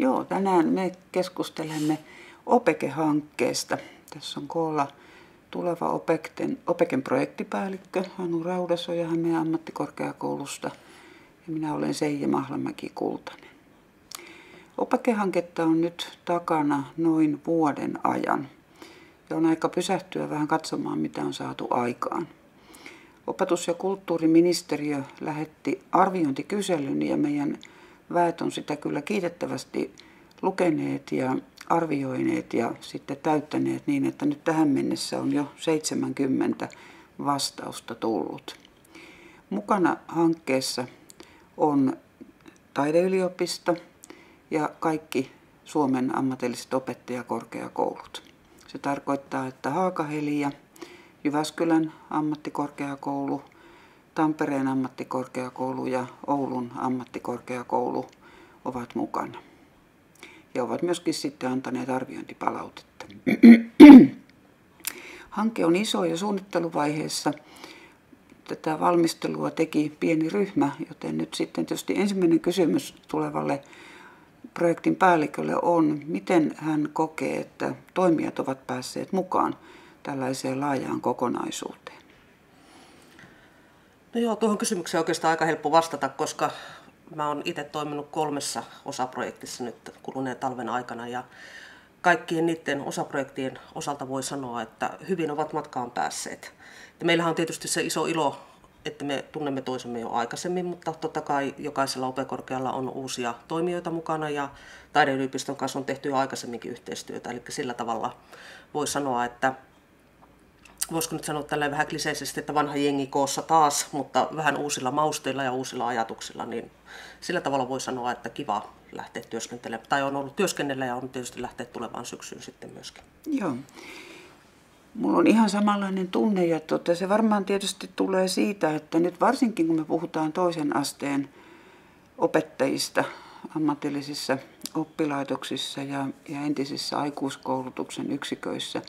Joo, tänään me keskustelemme OPEKE-hankkeesta. Tässä on koolla tuleva OPEKten, OPEKen projektipäällikkö Anu Raudasoja Hämeen ammattikorkeakoulusta ja minä olen Seija Mahlamäki Kultanen. OPEKE-hanketta on nyt takana noin vuoden ajan ja on aika pysähtyä vähän katsomaan, mitä on saatu aikaan. Opetus- ja kulttuuriministeriö lähetti arviointikyselyn ja meidän väet on sitä kyllä kiitettävästi lukeneet ja arvioineet ja sitten täyttäneet niin, että nyt tähän mennessä on jo 70 vastausta tullut. Mukana hankkeessa on taideyliopisto ja kaikki Suomen ammatilliset opettajakorkeakoulut. Se tarkoittaa, että Haakahelia, Jyväskylän ammattikorkeakoulu, Tampereen ammattikorkeakoulu ja Oulun ammattikorkeakoulu ovat mukana. Ja ovat myöskin sitten antaneet arviointipalautetta. Hanke on iso ja suunnitteluvaiheessa tätä valmistelua teki pieni ryhmä, joten nyt sitten tietysti ensimmäinen kysymys tulevalle projektin päällikölle on, miten hän kokee, että toimijat ovat päässeet mukaan tällaiseen laajaan kokonaisuuteen. No joo, tuohon kysymykseen oikeastaan aika helppo vastata, koska mä oon itse toiminut kolmessa osaprojektissa nyt kuluneen talven aikana ja kaikkien niiden osaprojektien osalta voi sanoa, että hyvin ovat matkaan päässeet. Ja meillähän on tietysti se iso ilo, että me tunnemme toisemme jo aikaisemmin, mutta totta kai jokaisella opekorkealla on uusia toimijoita mukana ja taideyliopiston kanssa on tehty jo aikaisemminkin yhteistyötä. Eli sillä tavalla voi sanoa, että voisiko nyt sanoa tällä vähän kliseisesti, että vanha jengi koossa taas, mutta vähän uusilla mausteilla ja uusilla ajatuksilla, niin sillä tavalla voi sanoa, että kiva lähteä työskentelemään. Tai on ollut työskennellä ja on tietysti lähteä tulevaan syksyyn sitten myöskin. Joo. Mulla on ihan samanlainen tunne ja tuota, se varmaan tietysti tulee siitä, että nyt varsinkin kun me puhutaan toisen asteen opettajista ammatillisissa oppilaitoksissa ja, ja entisissä aikuiskoulutuksen yksiköissä,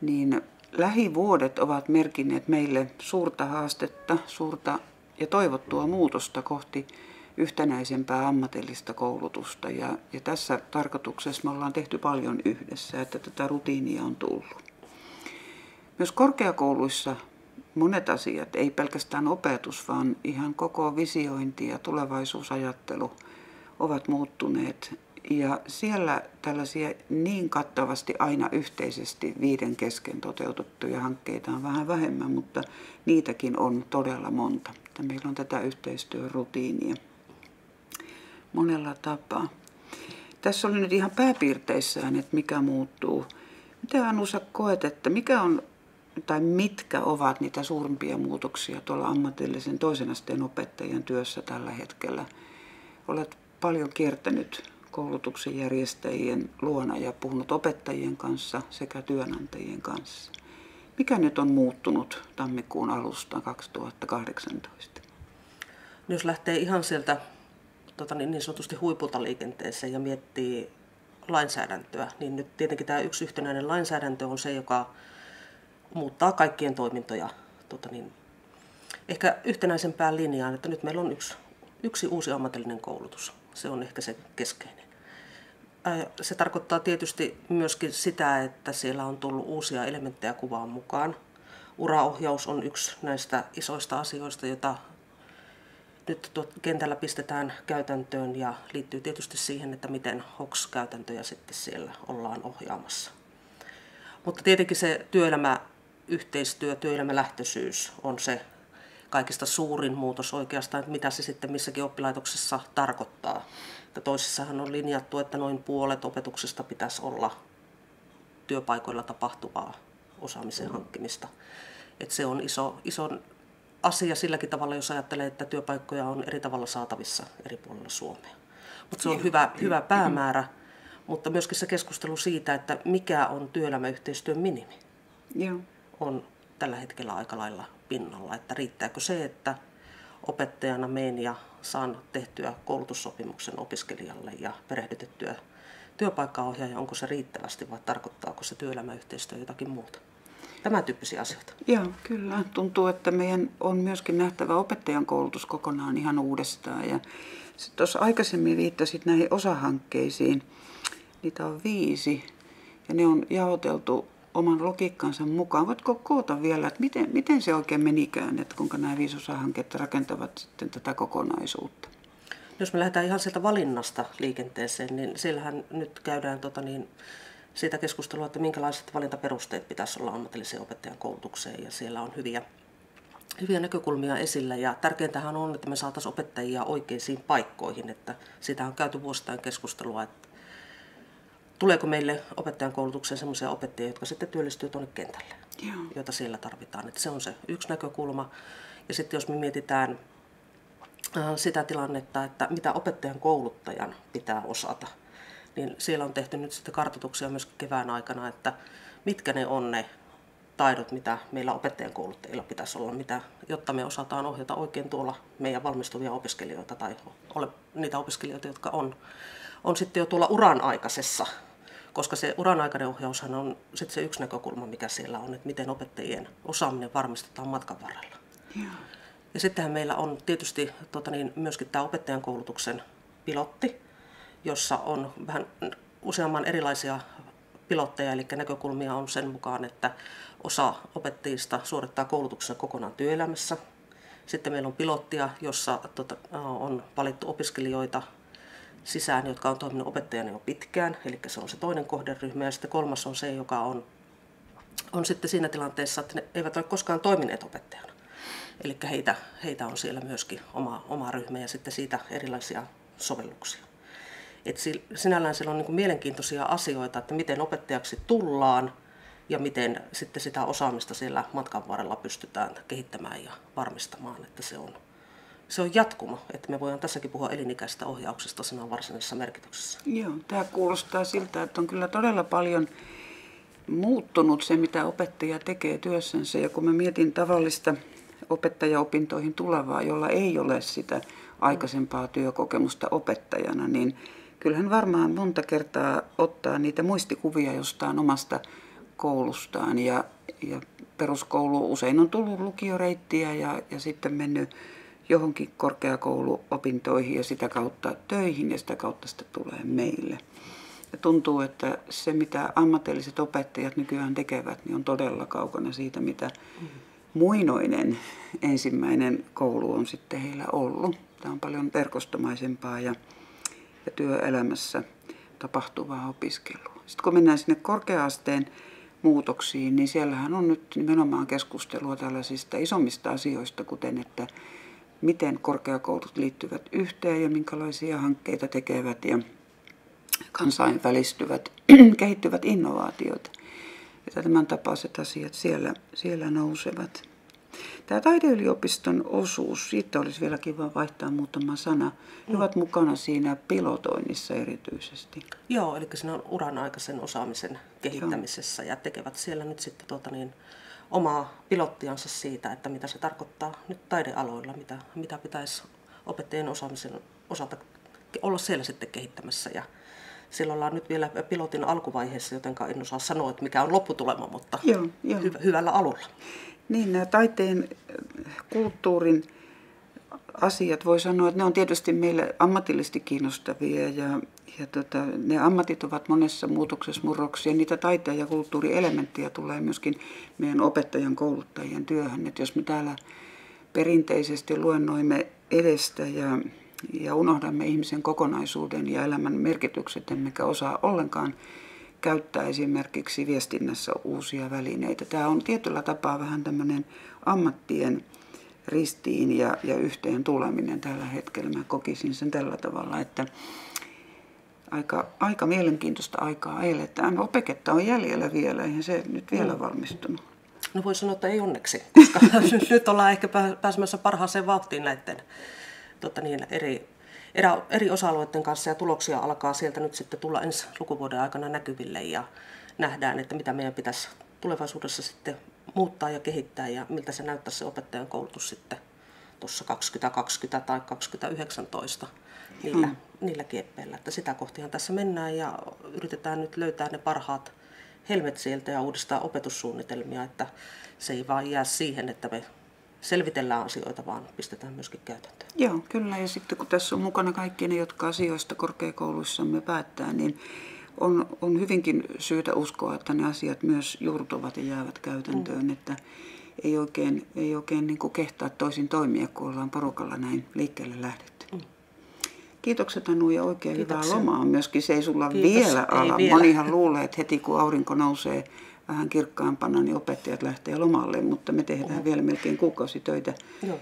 niin lähivuodet ovat merkinneet meille suurta haastetta, suurta ja toivottua muutosta kohti yhtenäisempää ammatillista koulutusta. Ja, ja tässä tarkoituksessa me ollaan tehty paljon yhdessä, että tätä rutiinia on tullut. Myös korkeakouluissa monet asiat, ei pelkästään opetus, vaan ihan koko visiointi ja tulevaisuusajattelu ovat muuttuneet ja siellä tällaisia niin kattavasti aina yhteisesti viiden kesken toteutettuja hankkeita on vähän vähemmän, mutta niitäkin on todella monta. Meillä on tätä yhteistyörutiinia monella tapaa. Tässä oli nyt ihan pääpiirteissään, että mikä muuttuu. Mitä Anusa koet, että mikä on tai mitkä ovat niitä suurimpia muutoksia tuolla ammatillisen toisen asteen opettajien työssä tällä hetkellä? Olet paljon kiertänyt koulutuksen järjestäjien luona ja puhunut opettajien kanssa sekä työnantajien kanssa. Mikä nyt on muuttunut tammikuun alusta 2018? Jos lähtee ihan sieltä tota niin, niin sanotusti huipulta liikenteeseen ja miettii lainsäädäntöä, niin nyt tietenkin tämä yksi yhtenäinen lainsäädäntö on se, joka muuttaa kaikkien toimintoja tota niin, ehkä yhtenäisempään linjaan, että nyt meillä on yksi, yksi uusi ammatillinen koulutus. Se on ehkä se keskeinen. Se tarkoittaa tietysti myöskin sitä, että siellä on tullut uusia elementtejä kuvaan mukaan. Uraohjaus on yksi näistä isoista asioista, joita nyt kentällä pistetään käytäntöön ja liittyy tietysti siihen, että miten HOX-käytäntöjä sitten siellä ollaan ohjaamassa. Mutta tietenkin se työelämäyhteistyö, työelämälähtöisyys on se kaikista suurin muutos oikeastaan, että mitä se sitten missäkin oppilaitoksessa tarkoittaa. Että toisissahan on linjattu, että noin puolet opetuksesta pitäisi olla työpaikoilla tapahtuvaa osaamisen hankkimista. Että se on iso, iso asia silläkin tavalla, jos ajattelee, että työpaikkoja on eri tavalla saatavissa eri puolilla Suomea. Mutta se on hyvä, hyvä päämäärä, mutta myöskin se keskustelu siitä, että mikä on työelämäyhteistyön minimi, Joo. on tällä hetkellä aika lailla pinnalla. Että riittääkö se, että opettajana meen ja saan tehtyä koulutussopimuksen opiskelijalle ja perehdytettyä työpaikkaohjaaja, onko se riittävästi vai tarkoittaako se työelämäyhteistyö jotakin muuta? Tämän tyyppisiä asioita. Joo, kyllä. Tuntuu, että meidän on myöskin nähtävä opettajan koulutus kokonaan ihan uudestaan. Ja tuossa aikaisemmin viittasit näihin osahankkeisiin. Niitä on viisi ja ne on jaoteltu oman logiikkansa mukaan. Voitko koota vielä, että miten, miten se oikein menikään, että kuinka nämä viisi osahanketta rakentavat sitten tätä kokonaisuutta? Jos me lähdetään ihan sieltä valinnasta liikenteeseen, niin siellähän nyt käydään tota niin, siitä keskustelua, että minkälaiset valintaperusteet pitäisi olla ammatillisen opettajan koulutukseen ja siellä on hyviä, hyviä näkökulmia esillä ja tärkeintähän on, että me saataisiin opettajia oikeisiin paikkoihin, että siitä on käyty vuosittain keskustelua, että tuleeko meille opettajan koulutukseen sellaisia opettajia, jotka sitten työllistyy tuonne kentälle, Joo. joita siellä tarvitaan. Että se on se yksi näkökulma. Ja sitten jos me mietitään sitä tilannetta, että mitä opettajan kouluttajan pitää osata, niin siellä on tehty nyt sitten kartoituksia myös kevään aikana, että mitkä ne on ne taidot, mitä meillä opettajan kouluttajilla pitäisi olla, mitä, jotta me osataan ohjata oikein tuolla meidän valmistuvia opiskelijoita tai ole niitä opiskelijoita, jotka on, on sitten jo tuolla uran aikaisessa, koska se uran aikainen ohjaushan on sitten se yksi näkökulma, mikä siellä on, että miten opettajien osaaminen varmistetaan matkan varrella. Ja, ja sittenhän meillä on tietysti tota niin, myöskin tämä opettajan koulutuksen pilotti, jossa on vähän useamman erilaisia pilotteja, eli näkökulmia on sen mukaan, että osa opettajista suorittaa koulutuksen kokonaan työelämässä. Sitten meillä on pilottia, jossa tota, on valittu opiskelijoita sisään, jotka on toiminut opettajana jo pitkään, eli se on se toinen kohderyhmä. Ja sitten kolmas on se, joka on, on sitten siinä tilanteessa, että ne eivät ole koskaan toimineet opettajana. Eli heitä, heitä on siellä myöskin oma, oma ryhmä ja sitten siitä erilaisia sovelluksia. Et sinällään siellä on niin mielenkiintoisia asioita, että miten opettajaksi tullaan ja miten sitten sitä osaamista siellä matkan varrella pystytään kehittämään ja varmistamaan, että se on, se on jatkuma, että me voidaan tässäkin puhua elinikäisestä ohjauksesta sanan varsinaisessa merkityksessä. Joo, tämä kuulostaa siltä, että on kyllä todella paljon muuttunut se, mitä opettaja tekee työssänsä. Ja kun mä mietin tavallista opettajaopintoihin tulevaa, jolla ei ole sitä aikaisempaa työkokemusta opettajana, niin kyllähän varmaan monta kertaa ottaa niitä muistikuvia jostain omasta koulustaan. Ja, ja peruskoulu usein on tullut lukioreittiä ja, ja sitten mennyt johonkin korkeakouluopintoihin ja sitä kautta töihin ja sitä kautta sitten tulee meille. Ja tuntuu, että se mitä ammatilliset opettajat nykyään tekevät, niin on todella kaukana siitä, mitä muinoinen ensimmäinen koulu on sitten heillä ollut. Tämä on paljon verkostomaisempaa ja ja työelämässä tapahtuvaa opiskelua. Sitten kun mennään sinne korkeaasteen muutoksiin, niin siellähän on nyt nimenomaan keskustelua tällaisista isommista asioista, kuten että miten korkeakoulut liittyvät yhteen ja minkälaisia hankkeita tekevät ja kansainvälistyvät, kehittyvät innovaatiot. Ja tämän tapaiset asiat siellä, siellä nousevat. Tämä taideyliopiston osuus, siitä olisi vielä kiva vaihtaa muutama sana. He ovat mukana siinä pilotoinnissa erityisesti. Joo, eli siinä on uran aikaisen osaamisen kehittämisessä Joo. ja tekevät siellä nyt sitten tuota niin, omaa pilottiansa siitä, että mitä se tarkoittaa nyt taidealoilla, mitä, mitä pitäisi opettajien osaamisen osalta olla siellä sitten kehittämässä. Ja siellä ollaan nyt vielä pilotin alkuvaiheessa, joten en osaa sanoa, että mikä on lopputulema, mutta joo, joo. Hy- hyvällä alulla. Niin, nämä taiteen, kulttuurin asiat voi sanoa, että ne on tietysti meille ammatillisesti kiinnostavia ja, ja tota, ne ammatit ovat monessa muutoksessa murroksia. Niitä taiteen ja kulttuurielementtejä tulee myöskin meidän opettajan kouluttajien työhön. Että jos me täällä perinteisesti luennoimme edestä ja, ja unohdamme ihmisen kokonaisuuden ja elämän merkitykset, emmekä osaa ollenkaan käyttää esimerkiksi viestinnässä uusia välineitä. Tämä on tietyllä tapaa vähän tämmöinen ammattien ristiin ja, ja yhteen tuleminen tällä hetkellä. Mä kokisin sen tällä tavalla, että aika, aika mielenkiintoista aikaa eletään. Opeketta on jäljellä vielä, eihän se nyt vielä mm. valmistunut. No voi sanoa, että ei onneksi, koska nyt ollaan ehkä pääsemässä parhaaseen vauhtiin näiden tota niin, eri eri osa-alueiden kanssa ja tuloksia alkaa sieltä nyt sitten tulla ensi lukuvuoden aikana näkyville ja nähdään, että mitä meidän pitäisi tulevaisuudessa sitten muuttaa ja kehittää ja miltä se näyttää se opettajan koulutus sitten tuossa 2020 tai 2019 niillä, hmm. niillä kieppeillä. Että sitä kohtihan tässä mennään ja yritetään nyt löytää ne parhaat helmetsiiltä ja uudistaa opetussuunnitelmia, että se ei vaan jää siihen, että me selvitellään asioita, vaan pistetään myöskin käytäntöön. Joo, kyllä. Ja sitten kun tässä on mukana kaikki ne, jotka asioista korkeakouluissamme päättää, niin on, on hyvinkin syytä uskoa, että ne asiat myös juurtuvat ja jäävät käytäntöön. Mm. Että ei oikein, ei oikein niin kuin kehtaa toisin toimia, kun ollaan porukalla näin liikkeelle lähdetty. Mm. Kiitokset Anu ja oikein Kiitoksia. hyvää lomaa myöskin. Se ei sulla Kiitos. vielä ala. Vielä. Monihan luulee, että heti kun aurinko nousee vähän kirkkaampana, niin opettajat lähtee lomalle, mutta me tehdään mm. vielä melkein kuukausitöitä. Joo.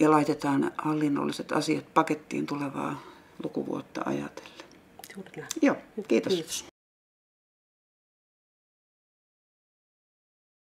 Ja laitetaan hallinnolliset asiat pakettiin tulevaa lukuvuotta ajatellen. Joo, kiitos. kiitos.